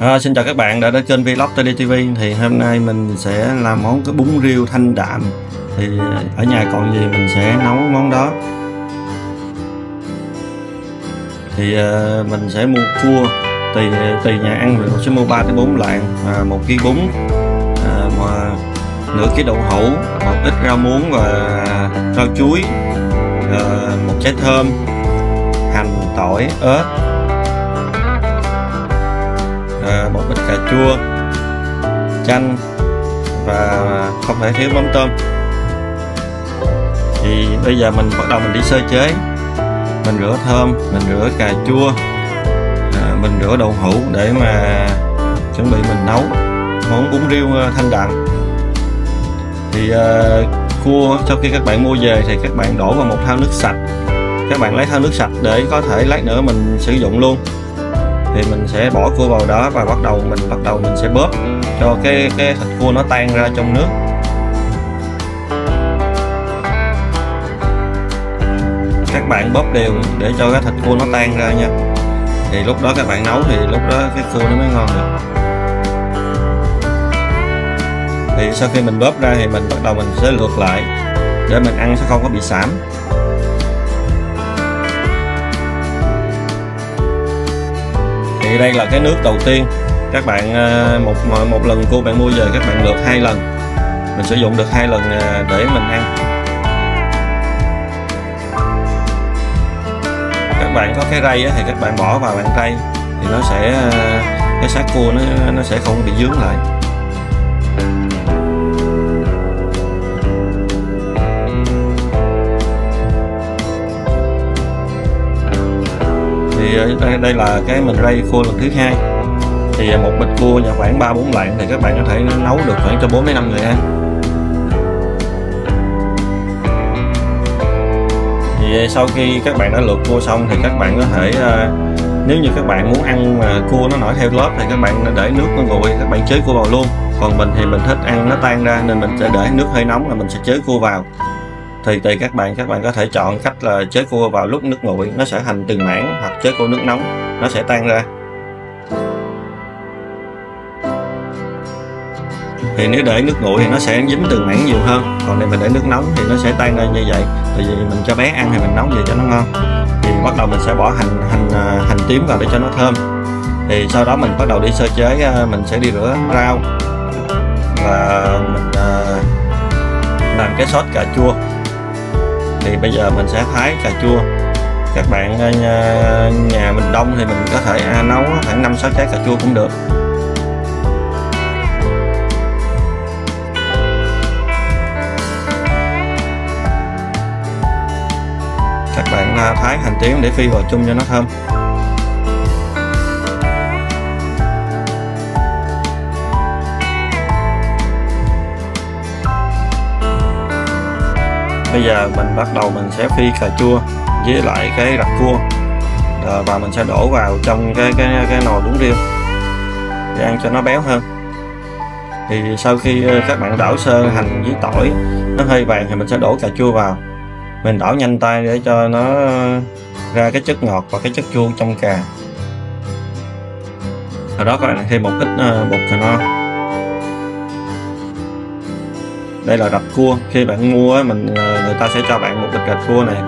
À, xin chào các bạn đã đến kênh Vlog TDTV thì hôm nay mình sẽ làm món cái bún riêu thanh đạm. Thì ở nhà còn gì mình sẽ nấu món đó. Thì à, mình sẽ mua cua. Tùy à, tùy nhà ăn mình sẽ mua 3 tới 4 lạng. Và một ký bún à, mà nửa ký đậu hũ một ít rau muống và rau chuối à, một trái thơm hành tỏi ớt à, một ít cà chua chanh và không thể thiếu mắm tôm. Thì bây giờ mình bắt đầu mình đi sơ chế. Mình rửa thơm mình rửa cà chua à, mình rửa đậu hũ để mà chuẩn bị mình nấu món bún riêu à, thanh đạm. Thì à, cua sau khi các bạn mua về thì các bạn đổ vào một thau nước sạch. Các bạn lấy thau nước sạch để có thể lát nữa mình sử dụng luôn thì mình sẽ bỏ cua vào đó và bắt đầu mình, bắt đầu mình sẽ bóp cho cái cái thịt cua nó tan ra trong nước. Các bạn bóp đều để cho cái thịt cua nó tan ra nha. Thì lúc đó các bạn nấu thì lúc đó cái cua nó mới ngon được. Thì sau khi mình bóp ra thì mình bắt đầu mình sẽ luộc lại để mình ăn sẽ không có bị sảm thì đây là cái nước đầu tiên. Các bạn ờ, một một lần cô bạn mua về, các bạn được hai lần. Mình sử dụng được hai lần ờ, để mình ăn. Các bạn có cái rây thì các bạn bỏ vào bàn rây thì nó sẽ ờ, cái xác cua nó nó sẽ không bị dướng lại. Đây, đây là cái mình ray cua lần thứ hai. Thì à, một bịch cua nhà khoảng 3 4 lạng thì các bạn có thể nấu được khoảng cho 4 đến 5 người ăn. Thì à, sau khi các bạn đã luộc cua xong thì các bạn có thể à, nếu như các bạn muốn ăn mà cua nó nổi theo lớp thì các bạn để nước nó nguội các bạn chế cua vào luôn. Còn mình thì mình thích ăn nó tan ra nên mình sẽ để nước hơi nóng là mình sẽ chế cua vào thì tùy các bạn. Các bạn có thể chọn cách là chế cua vào lúc nước nguội. Nó sẽ thành từng mảng, hoặc chế cua nước nóng. Nó sẽ tan ra. Thì nếu để nước nguội thì nó sẽ dính từng mảng nhiều hơn. Còn nếu mình để nước nóng thì nó sẽ tan ra như vậy. Tại vì mình cho bé ăn thì mình nóng vậy cho nó ngon. Thì bắt đầu mình sẽ bỏ hành hành à, hành tím vào để cho nó thơm. Thì sau đó mình bắt đầu đi sơ chế à, mình sẽ đi rửa rau. Và mình à, làm cái sốt cà chua thì bây giờ mình sẽ thái cà chua. Các bạn ờ, nhà, nhà mình đông thì mình có thể à, nấu khoảng 5 6 trái cà chua cũng được. Các bạn à, thái hành tím để phi vào chung cho nó thơm. Bây giờ mình bắt đầu mình sẽ phi cà chua với lại cái rạch cua. Ờ, và mình sẽ đổ vào trong cái cái cái nồi bún riêu để ăn cho nó béo hơn. Thì sau khi ờ, các bạn đảo sơ hành với tỏi nó hơi vàng thì mình sẽ đổ cà chua vào. Mình đảo nhanh tay để cho nó ra cái chất ngọt và cái chất chua trong cà. Sau đó các bạn thêm một ít ờ, bột cà no đây là rạch cua. Khi bạn mua mình ờ, người ta sẽ cho bạn một bịch rạch cua này.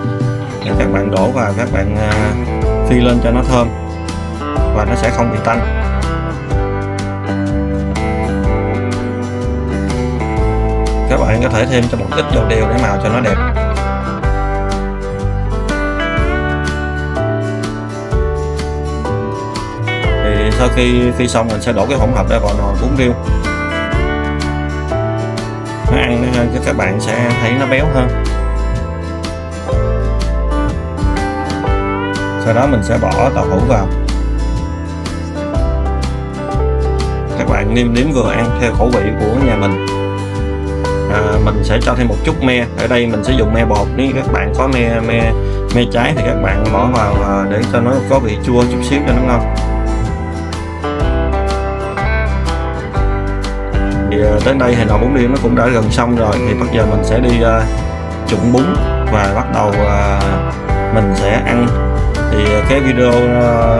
Để các bạn đổ vào, các bạn ờ, phi lên cho nó thơm. Và nó sẽ không bị tanh. Các bạn có thể thêm cho một ít dầu điều để màu cho nó đẹp. Thì sau khi phi xong mình sẽ đổ cái hỗn hợp ra vào nồi bún riêu ăn ờ, các bạn sẽ thấy nó béo hơn. Sau đó mình sẽ bỏ tàu hũ vào. Các bạn nêm nếm vừa ăn theo khẩu vị của nhà mình. À, mình sẽ cho thêm một chút me. Ở đây mình sẽ dùng me bột. Nếu các bạn có me me me trái thì các bạn bỏ vào ờ, để cho nó có vị chua chút xíu cho nó ngon. Thì ờ, đến đây thì nồi bún riêu nó cũng đã gần xong rồi. Thì bây giờ mình sẽ đi ờ, uh, trụng bún và bắt đầu uh, mình sẽ ăn. Thì cái video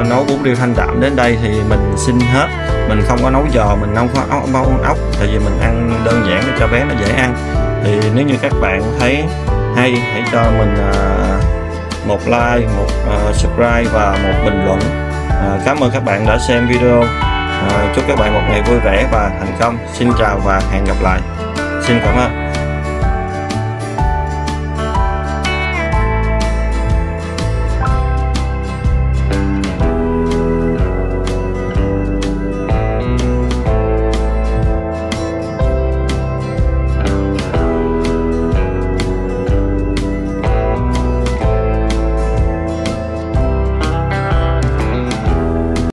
nấu bún riêu thanh đạm đến đây thì mình xin hết. Mình không có nấu giò mình không có ốc, bao ốc tại vì mình ăn đơn giản để cho bé nó dễ ăn. Thì nếu như các bạn thấy hay hãy cho mình uh, một like một uh, subscribe và một bình luận. Uh, cảm ơn các bạn đã xem video chúc các bạn một ngày vui vẻ và thành công. Xin chào và hẹn gặp lại. Xin cảm ơn.